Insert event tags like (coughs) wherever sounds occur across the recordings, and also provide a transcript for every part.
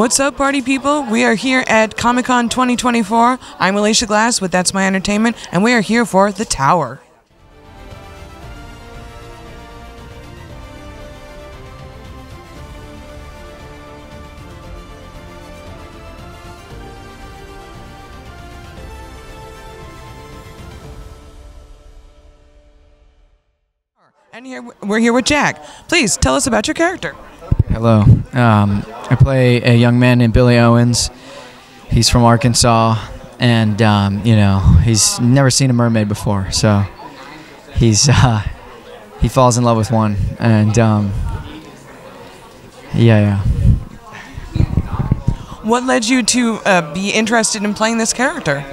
What's up, party people? We are here at Comic Con 2024. I'm Alicia Glass with That's My Entertainment, and we are here for The Tower. And here we're here with Jack. Please tell us about your character. Hello. Um, I play a young man named Billy Owens. He's from Arkansas, and um, you know he's never seen a mermaid before, so he's uh, he falls in love with one, and um, yeah, yeah. What led you to uh, be interested in playing this character?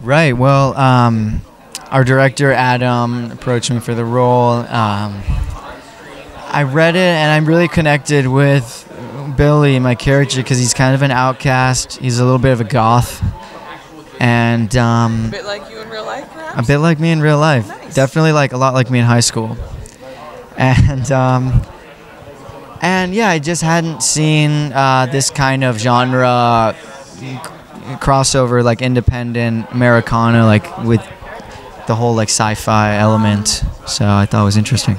Right. Well, um, our director Adam approached me for the role. Um, I read it and I'm really connected with Billy, my character, because he's kind of an outcast. He's a little bit of a goth, and um, A bit like you in real life, a bit like me in real life. Nice. Definitely like a lot like me in high school. And um, and yeah, I just hadn't seen uh, this kind of genre c- crossover, like independent Americana, like with the whole like sci-fi element. So I thought it was interesting.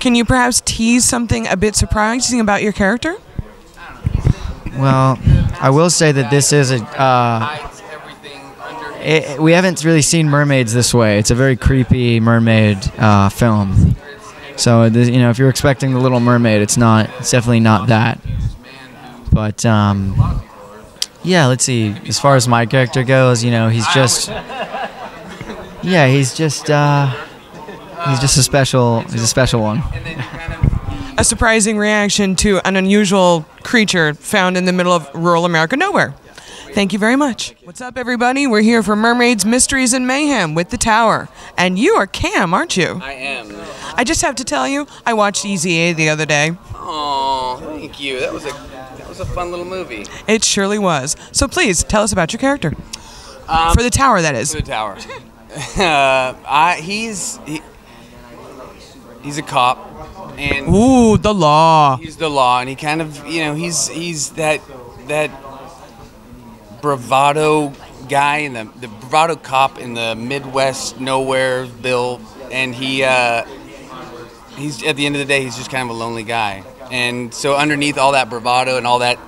Can you perhaps tease something a bit surprising about your character? Well, I will say that this is a. Uh, it, we haven't really seen mermaids this way. It's a very creepy mermaid uh, film. So you know, if you're expecting the Little Mermaid, it's not. It's definitely not that. But um, yeah, let's see. As far as my character goes, you know, he's just. Yeah, he's just. Uh, he's just a special. He's a special one. A surprising reaction to an unusual creature found in the middle of rural America nowhere. Thank you very much. What's up, everybody? We're here for Mermaids, Mysteries, and Mayhem with the Tower. And you are Cam, aren't you? I am. I just have to tell you, I watched Easy A the other day. Oh, thank you. That was a that was a fun little movie. It surely was. So please tell us about your character. Um, For the Tower, that is. the tower. (laughs) uh, I he's he, he's a cop, and Ooh, the law. he's the law, and he kind of you know he's he's that that bravado guy in the the bravado cop in the Midwest nowhere bill, and he uh, he's at the end of the day he's just kind of a lonely guy, and so underneath all that bravado and all that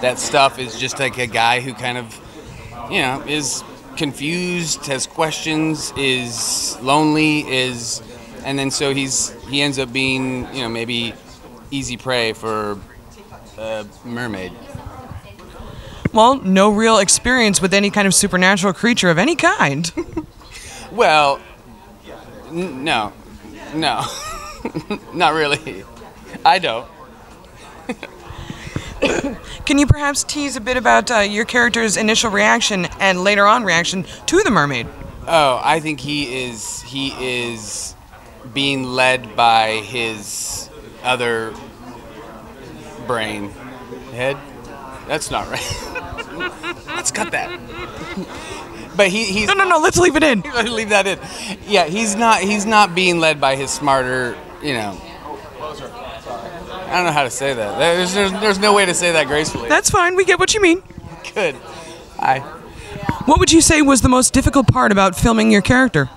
that stuff is just like a guy who kind of you know is confused, has questions, is lonely, is and then so he's he ends up being you know maybe easy prey for a mermaid. Well, no real experience with any kind of supernatural creature of any kind. (laughs) Well, n- no, no, (laughs) not really. I don't. (coughs) Can you perhaps tease a bit about uh, your character's initial reaction and later on reaction to the mermaid? Oh, I think he is he is being led by his other brain head. That's not right. (laughs) Let's cut that. But he, he's No, no, no. Let's leave it in. (laughs) leave that in. Yeah, he's not he's not being led by his smarter, you know. I don't know how to say that. There's, there's, there's no way to say that gracefully. That's fine. We get what you mean. good. I What would you say was the most difficult part about filming your character?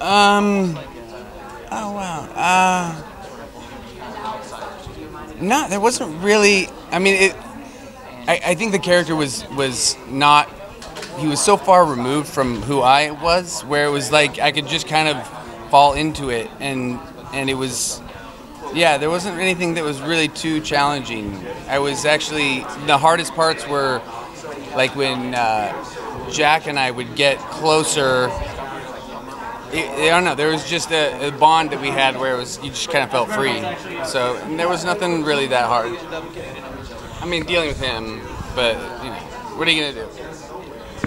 Um. Oh wow. Uh. No, there wasn't really. I mean, it. I, I think the character was was not. He was so far removed from who I was, where it was like I could just kind of fall into it, and and it was. Yeah, there wasn't anything that was really too challenging. I was actually the hardest parts were like when uh, Jack and I would get closer it, I don't know. There was just a, a bond that we had where it was you just kind of felt free. So there was nothing really that hard. I mean, dealing with him, but you know, what are you gonna do?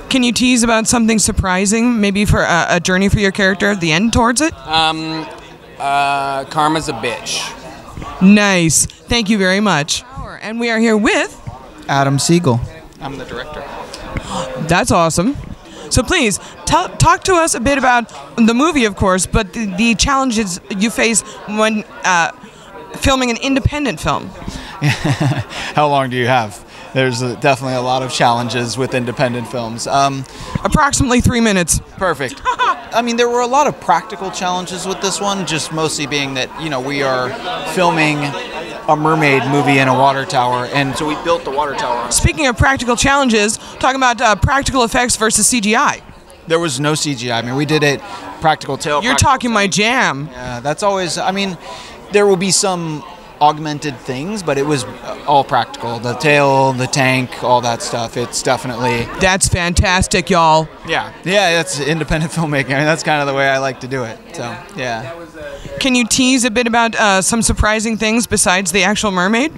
Can you tease about something surprising, maybe for a, a journey for your character, the end towards it? Um, uh, karma's a bitch. Nice. Thank you very much. And we are here with. Adam Sigal. I'm the director. (gasps) That's awesome. So please tell, talk to us a bit about the movie, of course, but the, the challenges you face when uh, filming an independent film. (laughs) How long do you have? There's definitely a lot of challenges with independent films. Um, Approximately three minutes. Perfect. (laughs) I mean, there were a lot of practical challenges with this one, just mostly being that, you know, we are filming a mermaid movie in a water tower, and so we built the water tower. Speaking of practical challenges, talking about uh, practical effects versus CGI. There was no CGI. I mean, we did it practical tail. You're practical talking my jam. Yeah, that's always. I mean, there will be some augmented things, but it was all practical. The tail, the tank, all that stuff. It's definitely. That's fantastic, y'all. Yeah, yeah. That's independent (laughs) filmmaking. I mean, that's kind of the way I like to do it. So, yeah. Can you tease a bit about uh, some surprising things besides the actual mermaid?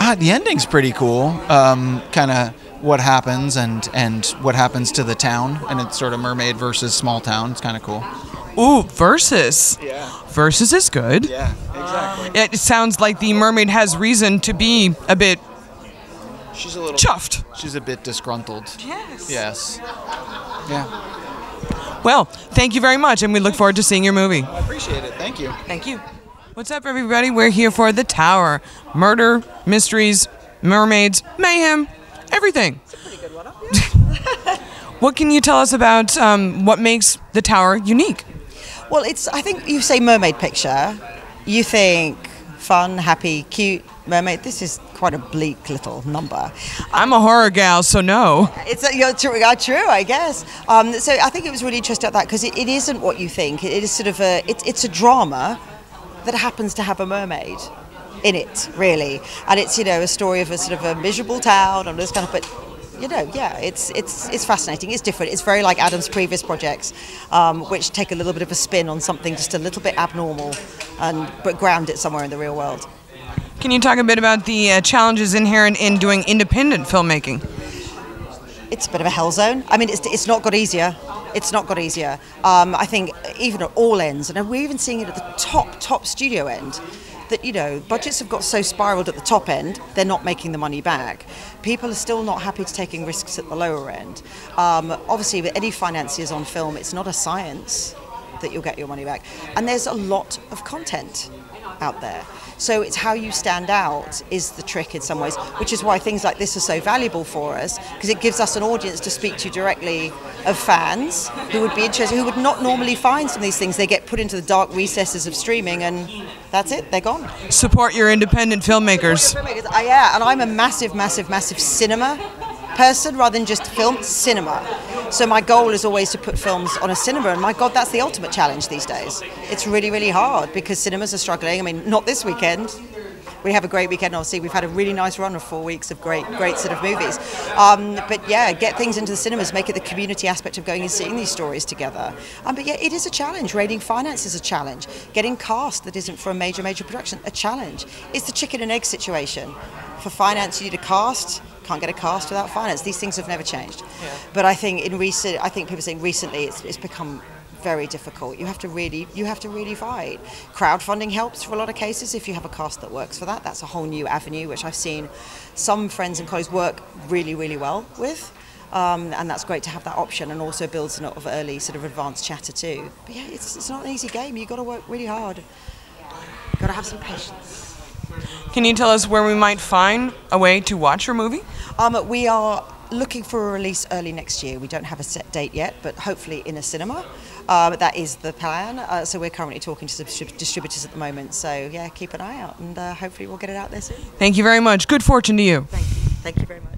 Ah, the ending's pretty cool. Um, kind of what happens and and what happens to the town, and it's sort of mermaid versus small town. It's kind of cool. Ooh, versus. Yeah. Versus is good. Yeah. Exactly. It sounds like the mermaid has reason to be a bit She's a little. chuffed. She's a bit disgruntled. Yes. Yes. Yeah. Well, thank you very much, and we look forward to seeing your movie. I appreciate it. Thank you. Thank you. What's up, everybody? We're here for The Tower. Murder, mysteries, mermaids, mayhem, everything. (laughs) what can you tell us about um, what makes The Tower unique? Well, it's. I think you say mermaid picture, you think fun, happy, cute mermaid. This is quite a bleak little number. I'm a horror gal, so no. It's you're true, uh, true, I guess. Um, so I think it was really interesting at that because it, it isn't what you think. It is sort of a. It, it's a drama that happens to have a mermaid in it, really, and it's you know a story of a sort of a miserable town and this kind of. But you know, yeah, it's it's it's fascinating. It's different. It's very like Adam's previous projects, um, which take a little bit of a spin on something just a little bit abnormal, and but ground it somewhere in the real world. Can you talk a bit about the uh, challenges inherent in doing independent filmmaking? it's a bit of a hell zone. I mean, it's, it's not got easier. It's not got easier. Um, I think even at all ends, and we're even seeing it at the top, top studio end, that, you know, budgets have got so spiraled at the top end, they're not making the money back. People are still not happy to taking risks at the lower end. Um, obviously, with any financiers on film, it's not a science that you'll get your money back. And there's a lot of content out there. So it's how you stand out is the trick in some ways, which is why things like this are so valuable for us because it gives us an audience to speak to directly of fans who would be interested, who would not normally find some of these things. They get put into the dark recesses of streaming and that's it, they're gone. Support your independent filmmakers. Uh, yeah, and I'm a massive, massive, massive cinema person rather than just film cinema. So my goal is always to put films on a cinema, and my God, that's the ultimate challenge these days. It's really, really hard because cinemas are struggling. I mean, not this weekend. We have a great weekend, obviously. We've had a really nice run of four weeks of great, great sort of movies. Um, but yeah, get things into the cinemas, make it the community aspect of going and seeing these stories together. Um, but yeah, it is a challenge. Raiding finance is a challenge. Getting cast that isn't for a major, major production, a challenge. It's the chicken and egg situation. For finance, you need a cast can't get a cast without finance. These things have never changed. Yeah. But I think in recent, I think people saying recently, it's, it's become very difficult. You have to really, you have to really fight. Crowdfunding helps for a lot of cases if you have a cast that works for that. That's a whole new avenue, which I've seen some friends and colleagues work really, really well with. Um, and that's great to have that option and also builds a lot of early sort of advanced chatter too. But yeah, it's, it's not an easy game. You've got to work really hard. You've got to have some patience. Can you tell us where we might find a way to watch your movie? Um, we are looking for a release early next year. We don't have a set date yet, but hopefully in a cinema. Uh, that is the plan. Uh, so we're currently talking to some distributors at the moment. So yeah, keep an eye out, and uh, hopefully we'll get it out there soon. Thank you very much. Good fortune to you. Thank you.